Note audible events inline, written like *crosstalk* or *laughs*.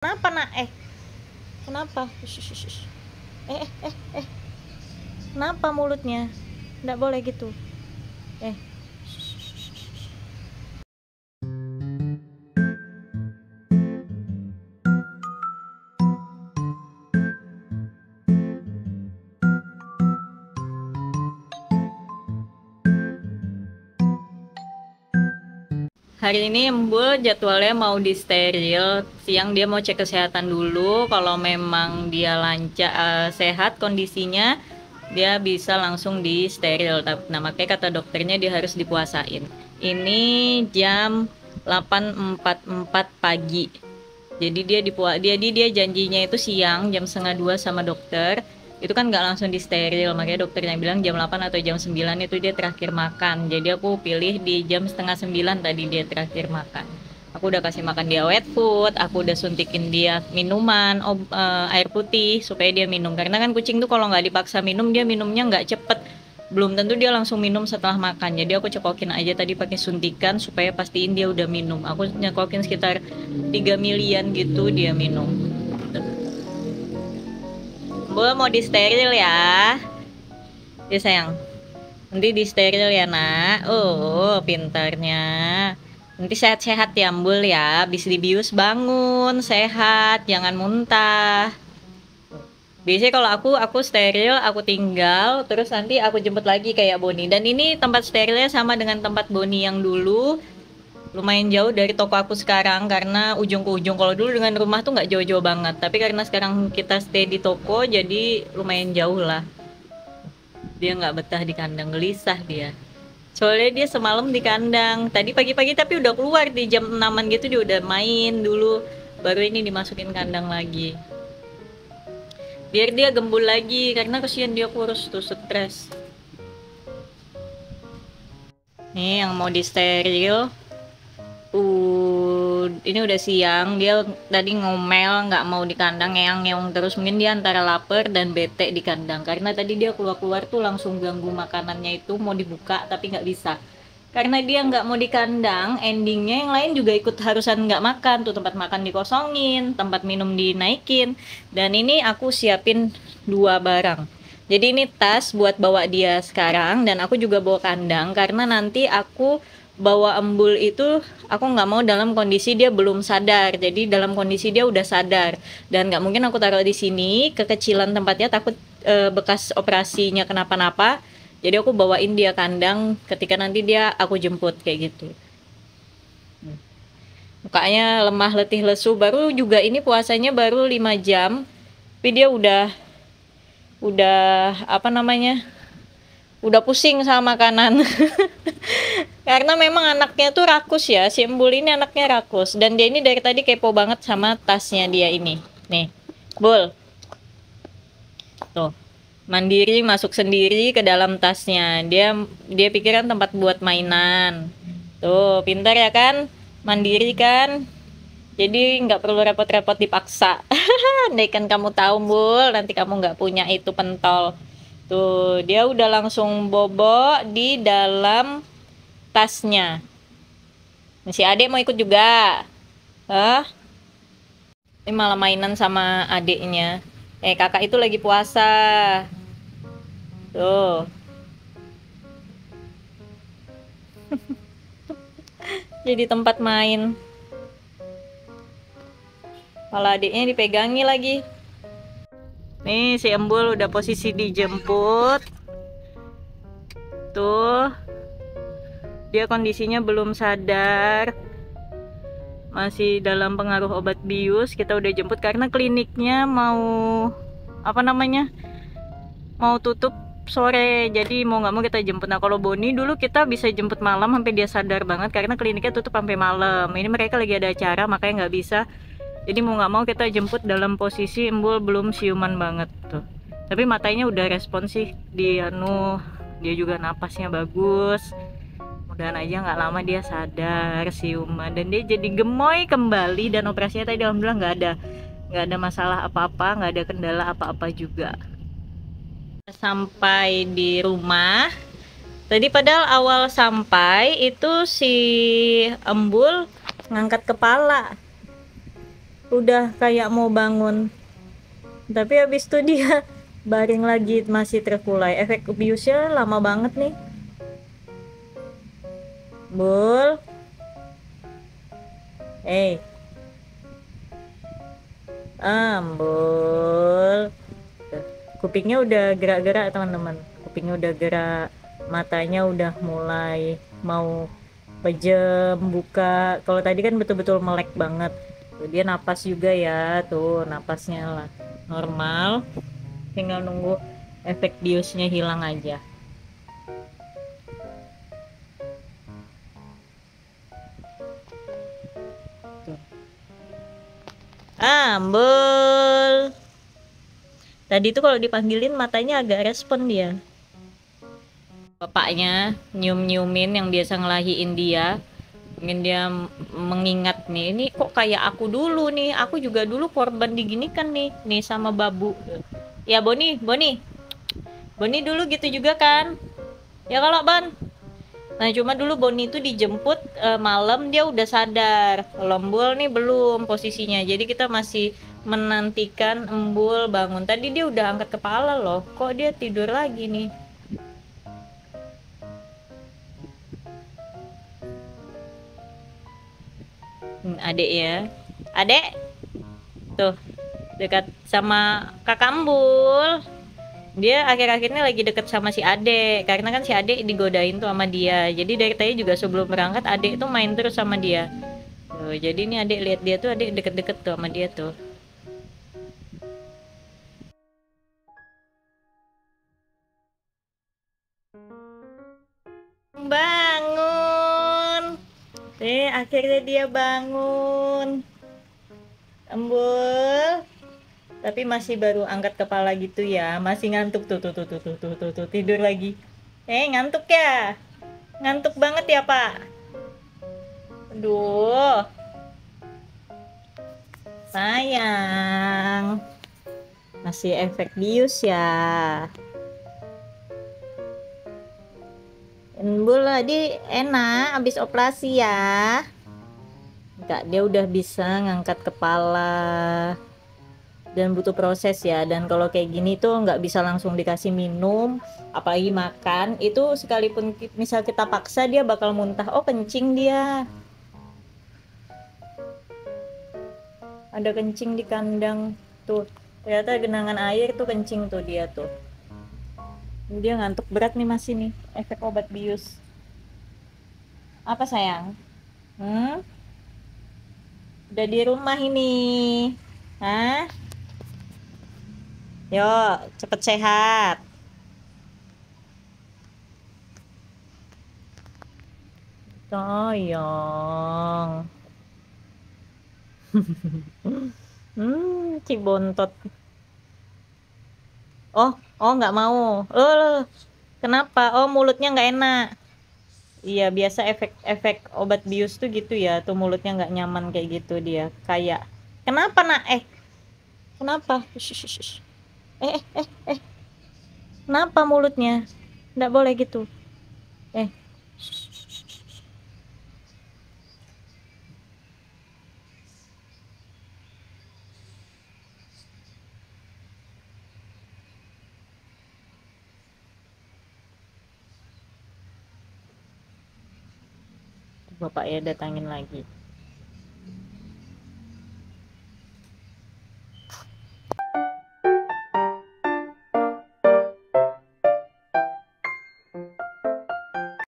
Kenapa nak? Eh, kenapa? Eh, eh, eh, eh. Kenapa mulutnya? Nggak boleh gitu. Eh. Hari ini Embul jadwalnya mau di steril. Siang dia mau cek kesehatan dulu. Kalau memang dia lancar eh, sehat kondisinya, dia bisa langsung di steril. Nah, makanya kata dokternya dia harus dipuasain. Ini jam 8.44 pagi. Jadi dia dipua dia, dia janjinya itu siang jam setengah dua sama dokter itu kan nggak langsung di steril makanya dokternya bilang jam 8 atau jam 9 itu dia terakhir makan. Jadi aku pilih di jam setengah 9 tadi dia terakhir makan. Aku udah kasih makan dia wet food aku udah suntikin dia minuman ob, uh, air putih supaya dia minum. Karena kan kucing tuh kalau nggak dipaksa minum dia minumnya nggak cepet. Belum tentu dia langsung minum setelah makan. Jadi aku cekokin aja tadi pakai suntikan supaya pastiin dia udah minum. Aku nyekokin sekitar 3 milian gitu dia minum Bu mau di steril ya. Ya sayang. Nanti di steril ya nak. Oh pintarnya. Nanti sehat-sehat ya Mbul ya. Bis dibius bangun, sehat, jangan muntah. Biasanya kalau aku aku steril, aku tinggal, terus nanti aku jemput lagi kayak Boni. Dan ini tempat sterilnya sama dengan tempat Boni yang dulu lumayan jauh dari toko aku sekarang karena ujung ke ujung. Kalau dulu dengan rumah tuh nggak jauh-jauh banget tapi karena sekarang kita stay di toko jadi lumayan jauh lah. Dia nggak betah di kandang gelisah dia. Soalnya dia semalam di kandang. Tadi pagi-pagi tapi udah keluar di jam 6 gitu dia udah main dulu. Baru ini dimasukin kandang lagi. Biar dia gembul lagi karena kesian dia kurus tuh stres. Nih yang mau di steril uh, ini udah siang dia tadi ngomel nggak mau di kandang yang ngeong terus. Mungkin dia antara lapar dan bete di kandang. Karena tadi dia keluar keluar tuh langsung ganggu makanannya itu mau dibuka tapi nggak bisa. Karena dia nggak mau di kandang endingnya yang lain juga ikut harusan nggak makan tuh. Tempat makan dikosongin tempat minum dinaikin. Dan ini aku siapin dua barang. Jadi ini tas buat bawa dia sekarang dan aku juga bawa kandang. Karena nanti aku bawa embul itu aku nggak mau dalam kondisi dia belum sadar. Jadi dalam kondisi dia udah sadar. Dan nggak mungkin aku taruh di sini kekecilan tempatnya takut e, bekas operasinya kenapa-napa. Jadi aku bawain dia kandang ketika nanti dia aku jemput kayak gitu. Mukanya lemah letih lesu. Baru juga ini puasanya baru 5 jam. Tapi dia udah udah apa namanya udah pusing sama makanan *laughs* karena memang anaknya tuh rakus ya si embul ini anaknya rakus. Dan dia ini dari tadi kepo banget sama tasnya dia ini. Nih bul. Tuh mandiri masuk sendiri ke dalam tasnya. Dia dia pikiran tempat buat mainan. Tuh pintar ya kan? Mandiri kan? Jadi nggak perlu repot-repot dipaksa. *laughs* Andai kan kamu tahu bul nanti kamu nggak punya itu pentol. Tuh, dia udah langsung bobo di dalam tasnya. Si adek mau ikut juga. Hah? Ini malah mainan sama adiknya. Eh, kakak itu lagi puasa. Tuh. *laughs* Jadi tempat main. Kalau adiknya dipegangi lagi. Nih si embul udah posisi dijemput. Tuh. Dia kondisinya belum sadar. Masih dalam pengaruh obat bius. Kita udah jemput karena kliniknya mau apa namanya? Mau tutup sore jadi mau nggak mau kita jemput nah kalau Boni dulu kita bisa jemput malam sampai dia sadar banget karena kliniknya tutup sampai malam ini mereka lagi ada acara makanya nggak bisa jadi mau nggak mau kita jemput dalam posisi embul belum siuman banget tuh tapi matanya udah respon sih di anu dia juga napasnya bagus mudahan aja nggak lama dia sadar siuman. Dan dia jadi gemoy kembali. Dan operasinya tadi alhamdulillah nggak ada nggak ada masalah apa-apa nggak ada kendala apa-apa juga. Sampai di rumah. Tadi padahal awal sampai itu si embul ngangkat kepala. Udah kayak mau bangun. Tapi habis itu dia baring lagi masih terkulai. Efek biusnya lama banget nih bul. Eh. Ambul kupingnya udah gerak-gerak teman-teman. Kupingnya udah gerak matanya udah mulai mau pejem buka. Kalau tadi kan betul-betul melek banget. Dia napas juga ya tuh napasnya lah. Normal. Tinggal nunggu efek biusnya hilang aja Ambul. Tadi tuh kalau dipanggilin matanya agak respon dia. Bapaknya nyium-nyiumin yang biasa ngelahiin dia. Mungkin dia mengingat nih, ini kok kayak aku dulu nih. Aku juga dulu korban diginikan nih, nih sama babu. Ya Boni, Boni. Boni dulu gitu juga kan? Ya kalau Ban. Nah cuma dulu Boni itu dijemput e, malam dia udah sadar. Lombol nih belum posisinya. Jadi kita masih menantikan embul bangun. Tadi dia udah angkat kepala loh. Kok dia tidur lagi nih? Hmm, adek ya. Adek? Tuh dekat sama kakak embul dia akhir-akhirnya lagi deket sama si Ade karena kan si Ade digodain tuh sama dia. Jadi dari tadi juga sebelum berangkat Ade itu main terus sama dia. Tuh, jadi ini Ade lihat dia tuh Ade deket-deket tuh sama dia tuh. Bangun! Eh akhirnya dia bangun. Embul tapi masih baru angkat kepala gitu ya. Masih ngantuk tuh tuh tuh tuh tuh tuh, tuh, tuh. tidur lagi. Eh ngantuk ya? Ngantuk banget ya pak? Aduh. Sayang. Masih efek bius ya. Embul tadi enak habis operasi ya. Enggak dia udah bisa ngangkat kepala dan butuh proses ya. Dan kalau kayak gini tuh nggak bisa langsung dikasih minum apalagi makan. Itu sekalipun misal kita paksa dia bakal muntah. Oh kencing dia. Ada kencing di kandang tuh. Ternyata genangan air tuh kencing tuh dia tuh. Dia ngantuk berat nih masih nih efek obat bius. Apa sayang? Hmm? Udah di rumah ini. Hah? Yuk, cepet sehat. Toyong. *laughs* hmm, cibontot. Oh, oh nggak mau. Oh, kenapa? Oh, mulutnya nggak enak. Iya, biasa efek-efek obat bius tuh gitu ya. Tuh mulutnya nggak nyaman kayak gitu dia. Kayak, kenapa nak? Eh, kenapa? Shush, shush eh eh eh eh. Kenapa mulutnya? Nggak boleh gitu. Eh. Bapak ya datangin lagi